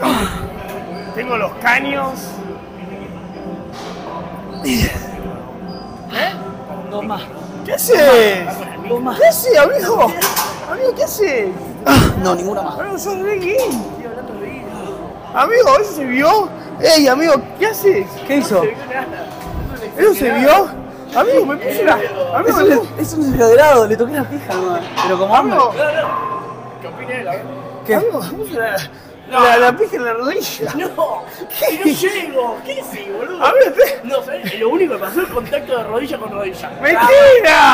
Tengo los caños. ¿Eh? Dos más. ¿Qué haces? Dos más. ¿Qué haces, amigo? Amigo, ¿qué haces? No, ninguna más. Amigo, sos re gay. Amigo, ¿eso se vio? Ey, amigo, ¿qué haces? ¿Qué hizo? ¿Eso se vio? Amigo, me puse la... Amigo, Es un, es un desgraciado, le toqué la pija nomás. Pero como. Amigo, ¿Qué opina él? A ver. ¿Qué? amigo, me puse la... La, la pija en la rodilla. No, que no llego. ¿Qué es boludo? Te... No. Lo único que pasó es contacto de rodilla con rodilla. ¡Mentira!